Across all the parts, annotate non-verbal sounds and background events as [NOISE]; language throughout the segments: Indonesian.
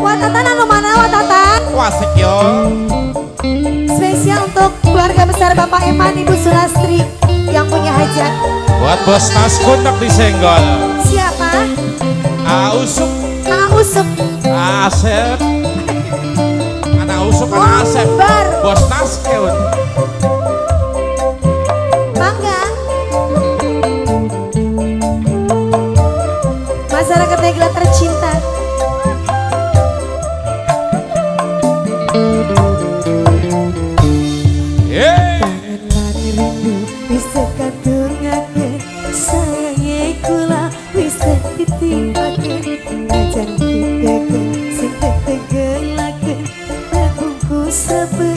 Watatan anu mana Watatan? Wasik yo. Spesial untuk keluarga besar Bapak Eman Ibu Sulastri yang punya hajat. Buat bos tas kotak disenggol. Siapa? Ausuk. Ausuk. Asep. Anak Usuk, anak Asep. Bos tas keun. rindu wis katungake sayange kula wis dititipake ajan kita kan, sing tegelake aku ku sebut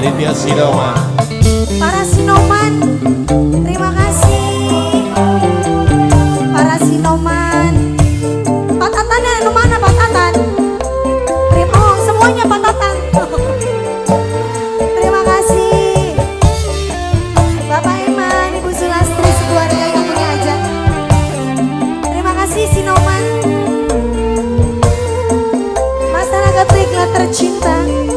Panitia Sidoman Para Sinoman Terima kasih. Para Sinoman. Pak Tatan ada mana Pak Tatan? Oh, semuanya Pak Tatan. [LAUGHS] Terima kasih. Bapak Iman Ibu Sulastri Sekeluarga yang punya aja. Terima kasih Sinoman. Mas Tenaga Triklat tercinta.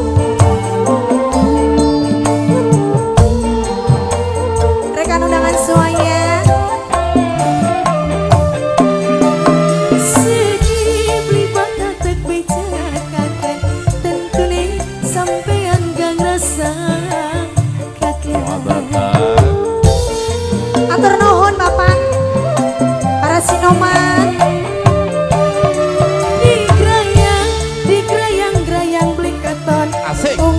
classic.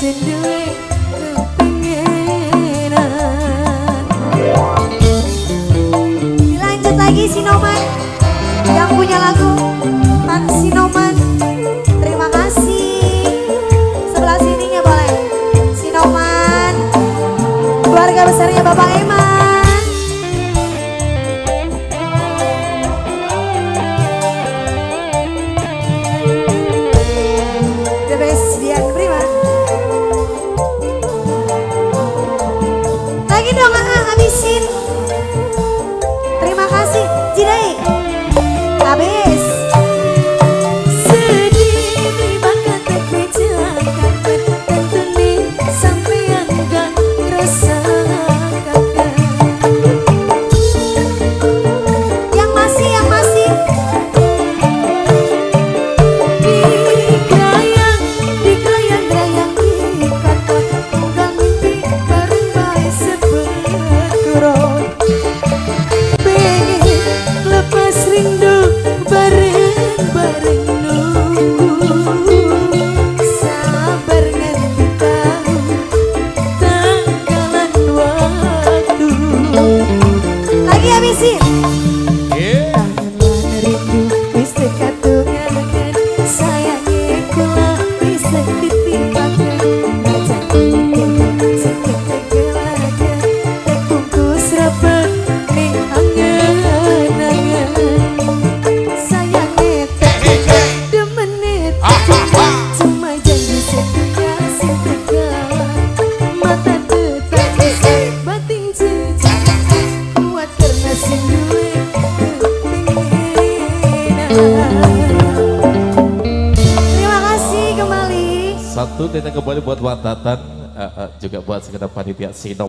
xin đứa satu kita kembali buat Watatan uh, uh, juga buat sekedar panitia Sino